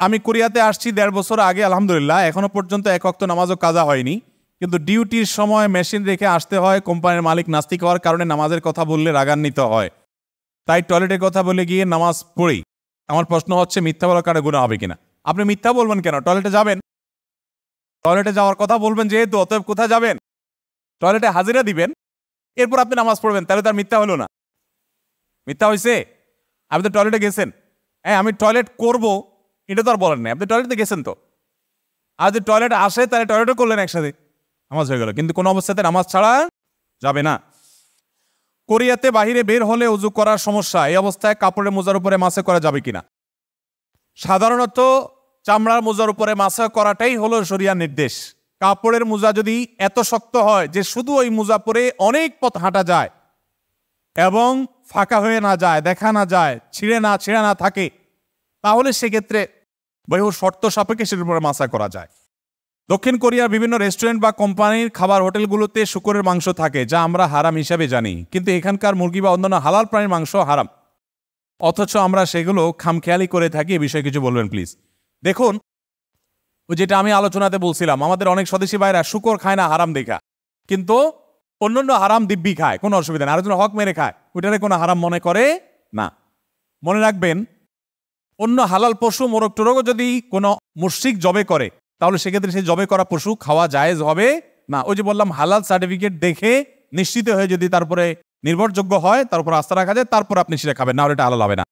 আমি কোরিয়াতে আসছি দেড় বছর আগে, আলহামদুলিল্লাহ। এখনও পর্যন্ত এক অক্ত নামাজও কাজা হয়নি। কিন্তু ডিউটির সময় মেশিন রেখে আসতে হয়, কোম্পানির মালিক নাস্তিক হওয়ার কারণে নামাজের কথা বললে রাগান্বিত হয়। তাই টয়লেটের কথা বলে গিয়ে নামাজ পড়ি। আমার প্রশ্ন হচ্ছে, মিথ্যা বলার কারণে গুণা হবে কিনা? আপনি মিথ্যা বলবেন কেন? টয়লেটে যাবেন? টয়লেটে যাওয়ার কথা বলবেন যেহেতু, অতএব কোথায় যাবেন? টয়লেটে হাজিরা দিবেন? এরপর আপনি নামাজ পড়বেন, তাহলে তার মিথ্যা হলো না। মিথ্যা হয়েছে আপনি তো টয়লেটে গেছেন। হ্যাঁ আমি টয়লেট করব এটা তো আর বলেন নাই। আপনি টয়লেটে গেছেন তো? আর যদি টয়লেট আসে, তাহলে টয়লেটও করলেন একসাথে। নামাজ হয়ে গেল। কিন্তু কোনো অবস্থাতে নামাজ ছাড়া যাবে না। কোরিয়াতে বাহিরে বের হলে উজু করার সমস্যা। এই অবস্থায় কাপড়ের মোজার উপরে মাসে করা যাবে কিনা? সাধারণত চামড়ার মোজার উপরে মাসা করাটাই হলো শরিয়ার নির্দেশ। কাপড়ের মোজা যদি এত শক্ত হয় যে শুধু ওই মোজা পরে অনেক পথ হাঁটা যায় এবং ফাঁকা হয়ে না যায়, দেখা না যায়, ছিঁড়ে না ছিঁড়ে না থাকে, তাহলে সেক্ষেত্রে বহু শর্ত সাপেক্ষে সেটার উপরে মাসা করা যায়। দক্ষিণ কোরিয়ার বিভিন্ন রেস্টুরেন্ট বা কোম্পানির খাবার হোটেলগুলোতে শুকরের মাংস থাকে, যা আমরা হারাম হিসাবে জানি। কিন্তু এখানকার মুরগি বা অন্যান্য হালাল প্রাণীর মাংস হারাম। অথচ আমরা সেগুলো খামখেয়ালি করে থাকি, এ বিষয়ে কিছু বলবেন, প্লিজ। দেখুন, ওই যেটা আমি আলোচনাতে বলছিলাম, আমাদের অনেক স্বদেশী ভাইরা শুকর খায় না, হারাম দেখা। কিন্তু অন্যান্য হারাম দিব্যি খায়, কোনো অসুবিধা নেই। আরেকজন হক মেরে খায়, ওইটারে কোনো হারাম মনে করে না। মনে রাখবেন অন্য হালাল পশু, মোরগ টোরগও যদি কোনো মুশ্রিক জবে করে, তাহলে সেক্ষেত্রে সে জবে করা পশু খাওয়া জায়েজ হবে না। ওই যে বললাম, হালাল সার্টিফিকেট দেখে নিশ্চিত হয়ে যদি তারপরে নির্ভরযোগ্য হয়, তারপর আস্থা রাখা যায়, তারপর আপনি সেটা খাবেন, না হলে এটা হালাল হবে না।